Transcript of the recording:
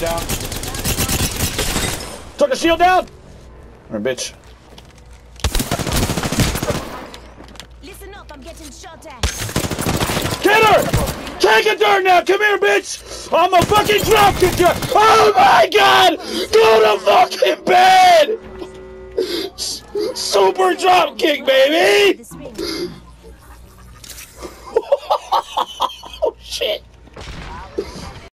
down. Took a shield down! Or bitch. Listen up, I'm getting shot at. Get her! Take it dirt now! Come here, bitch! I'm a fucking drop kick! Oh my god! Go to fucking bed! Super drop kick, baby! Oh shit!